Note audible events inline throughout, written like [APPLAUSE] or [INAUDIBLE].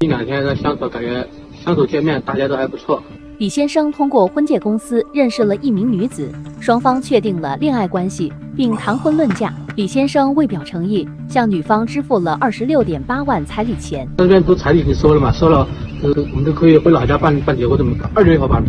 一两天的相处，感觉相处见面大家都还不错。李先生通过婚介公司认识了一名女子，双方确定了恋爱关系，并谈婚论嫁。李先生为表诚意，向女方支付了二十六点八万彩礼钱。这边都彩礼已经收了嘛，收了，呃，我们都可以回老家办办结婚证，二月一号办。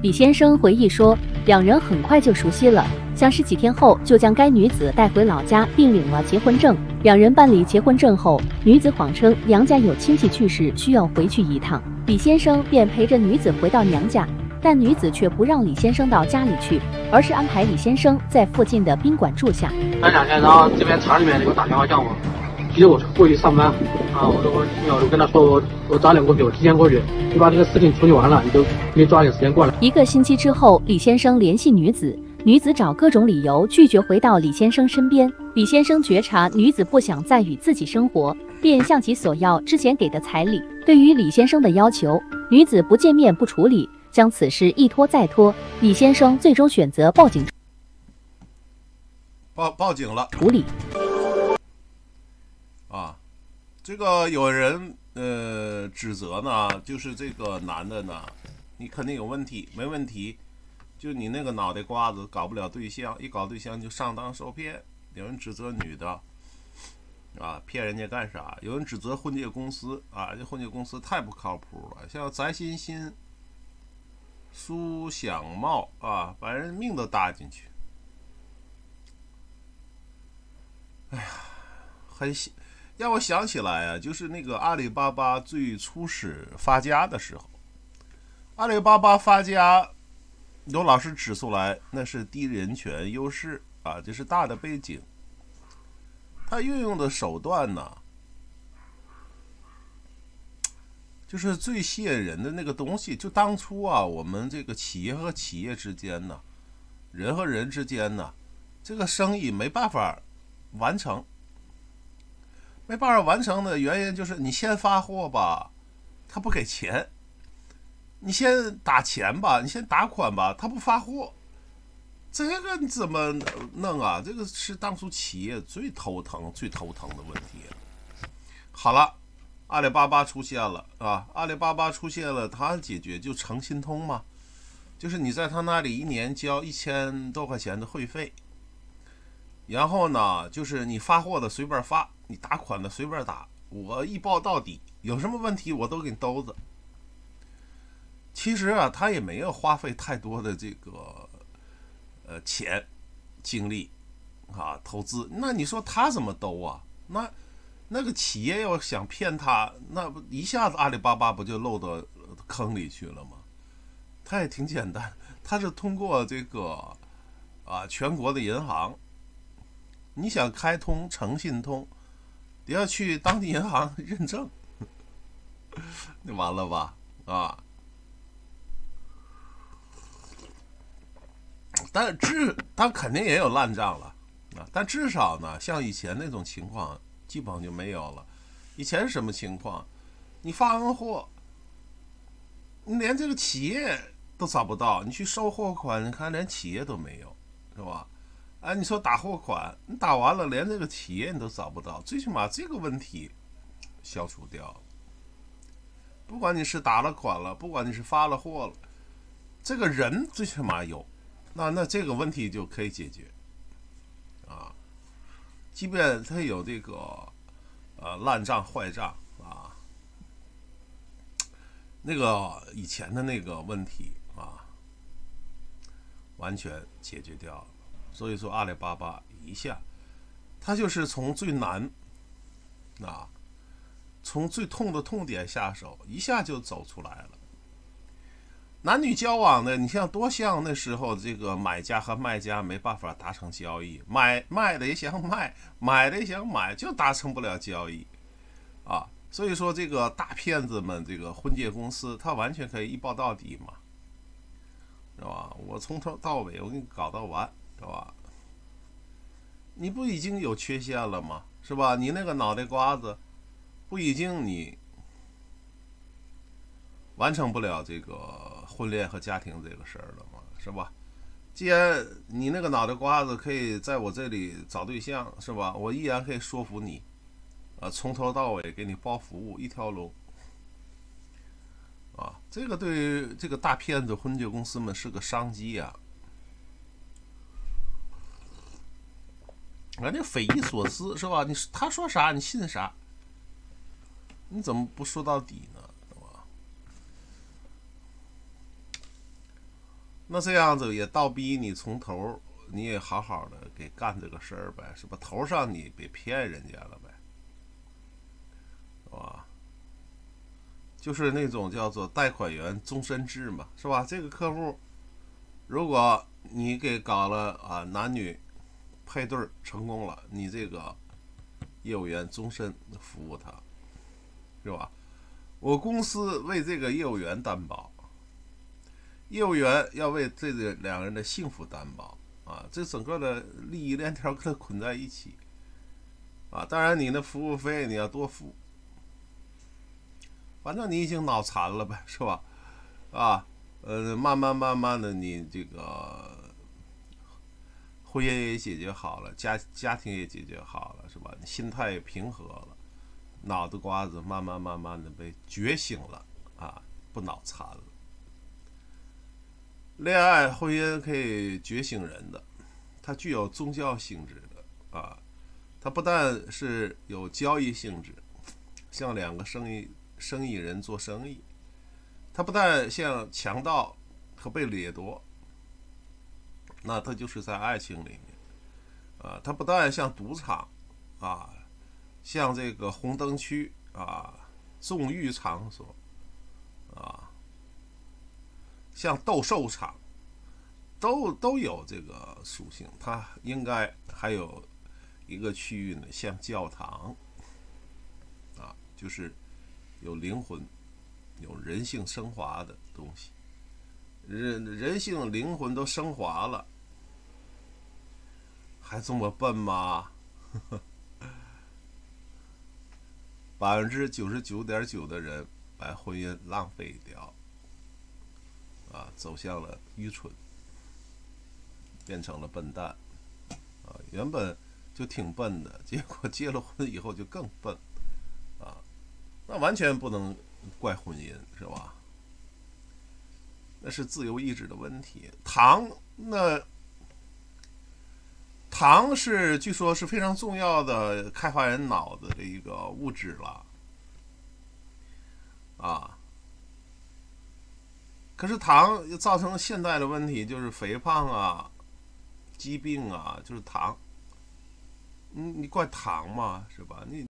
李先生回忆说，两人很快就熟悉了，相识几天后就将该女子带回老家，并领了结婚证。两人办理结婚证后，女子谎称娘家有亲戚去世，需要回去一趟。李先生便陪着女子回到娘家，但女子却不让李先生到家里去，而是安排李先生在附近的宾馆住下。待两天，然后这边厂里面给我打电话叫我，其实我是过去上班啊，我说我我跟他说我我早点过去，我提前过去，你把这个事情处理完了，你就你抓紧时间过来。一个星期之后，李先生联系女子，女子找各种理由拒绝回到李先生身边。李先生觉察女子不想再与自己生活。便向其索要之前给的彩礼。对于李先生的要求，女子不见面不处理，将此事一拖再拖。李先生最终选择报警。报报警了。处理。这个有人呃指责呢，就是这个男的呢，你肯定有问题，没问题，就你那个脑袋瓜子搞不了对象，一搞对象就上当受骗。有人指责女的。啊，骗人家干啥？有人指责婚介公司啊，这婚介公司太不靠谱了，像翟欣欣、苏享茂啊，把人命都搭进去。哎呀，很让我想起来啊，就是那个阿里巴巴最初始发家的时候，阿里巴巴发家，有老师指出来，那是低人权优势啊，这是大的背景。他运用的手段呢，就是最吸引人的那个东西。就当初啊，我们这个企业和企业之间呢，人和人之间呢，这个生意没办法完成，没办法完成的原因就是你先发货吧，他不给钱；你先打钱吧，你先打款吧，他不发货。这个你怎么弄啊？这个是当初企业最头疼、最头疼的问题。好了，阿里巴巴出现了啊！阿里巴巴出现了，它解决就诚信通嘛，就是你在他那里一年交一千多块钱的会费，然后呢，就是你发货的随便发，你打款的随便打，我一报到底，有什么问题我都给你兜着。其实啊，他也没有花费太多的这个。呃，钱、精力啊，投资，那你说他怎么兜啊？那那个企业要想骗他，那不一下子阿里巴巴不就漏到坑里去了吗？他也挺简单，他是通过这个啊全国的银行，你想开通诚信通，得要去当地银行认证，那 [LAUGHS] 完了吧？啊。但至，他肯定也有烂账了啊！但至少呢，像以前那种情况，基本上就没有了。以前是什么情况？你发完货，你连这个企业都找不到，你去收货款，你看连企业都没有，是吧？哎，你说打货款，你打完了，连这个企业你都找不到，最起码这个问题消除掉了。不管你是打了款了，不管你是发了货了，这个人最起码有。那那这个问题就可以解决，啊，即便他有这个呃烂账坏账啊，那个以前的那个问题啊，完全解决掉了。所以说阿里巴巴一下，他就是从最难啊，从最痛的痛点下手，一下就走出来了。男女交往的，你像多像那时候，这个买家和卖家没办法达成交易，买卖的也想卖，买的也想买，就达成不了交易，啊，所以说这个大骗子们，这个婚介公司，他完全可以一报到底嘛，是吧？我从头到尾我给你搞到完，是吧？你不已经有缺陷了吗？是吧？你那个脑袋瓜子，不已经你完成不了这个？婚恋和家庭这个事儿了嘛，是吧？既然你那个脑袋瓜子可以在我这里找对象，是吧？我依然可以说服你，呃，从头到尾给你包服务，一条龙，啊，这个对于这个大骗子婚介公司们是个商机呀。反正匪夷所思是吧？你他说啥你信啥？你怎么不说到底呢？那这样子也倒逼你从头，你也好好的给干这个事儿呗，是吧？头上你别骗人家了呗，是吧？就是那种叫做贷款员终身制嘛，是吧？这个客户，如果你给搞了啊男女。配对成功了，你这个业务员终身服务他，是吧？我公司为这个业务员担保，业务员要为这个两个人的幸福担保啊！这整个的利益链条跟他捆在一起啊！当然，你那服务费你要多付，反正你已经脑残了呗，是吧？啊，呃，慢慢慢慢的，你这个。婚姻也解决好了，家家庭也解决好了，是吧？心态也平和了，脑袋瓜子慢慢慢慢的被觉醒了啊，不脑残了。恋爱婚姻可以觉醒人的，它具有宗教性质的啊，它不但是有交易性质，像两个生意生意人做生意，它不但像强盗和被掠夺。那他就是在爱情里面，啊，他不但像赌场，啊，像这个红灯区啊，纵欲场所，啊，像斗兽场，都都有这个属性。它应该还有一个区域呢，像教堂，啊，就是有灵魂、有人性升华的东西。人人性灵魂都升华了，还这么笨吗？[LAUGHS] 百分之九十九点九的人把婚姻浪费掉，啊，走向了愚蠢，变成了笨蛋，啊，原本就挺笨的，[LAUGHS] 结果结了婚以后就更笨，啊，那完全不能怪婚姻，是吧？那是自由意志的问题。糖，那糖是据说是非常重要的开发人脑子的一个物质了，啊。可是糖又造成现代的问题，就是肥胖啊、疾病啊，就是糖。你，你怪糖嘛，是吧？你。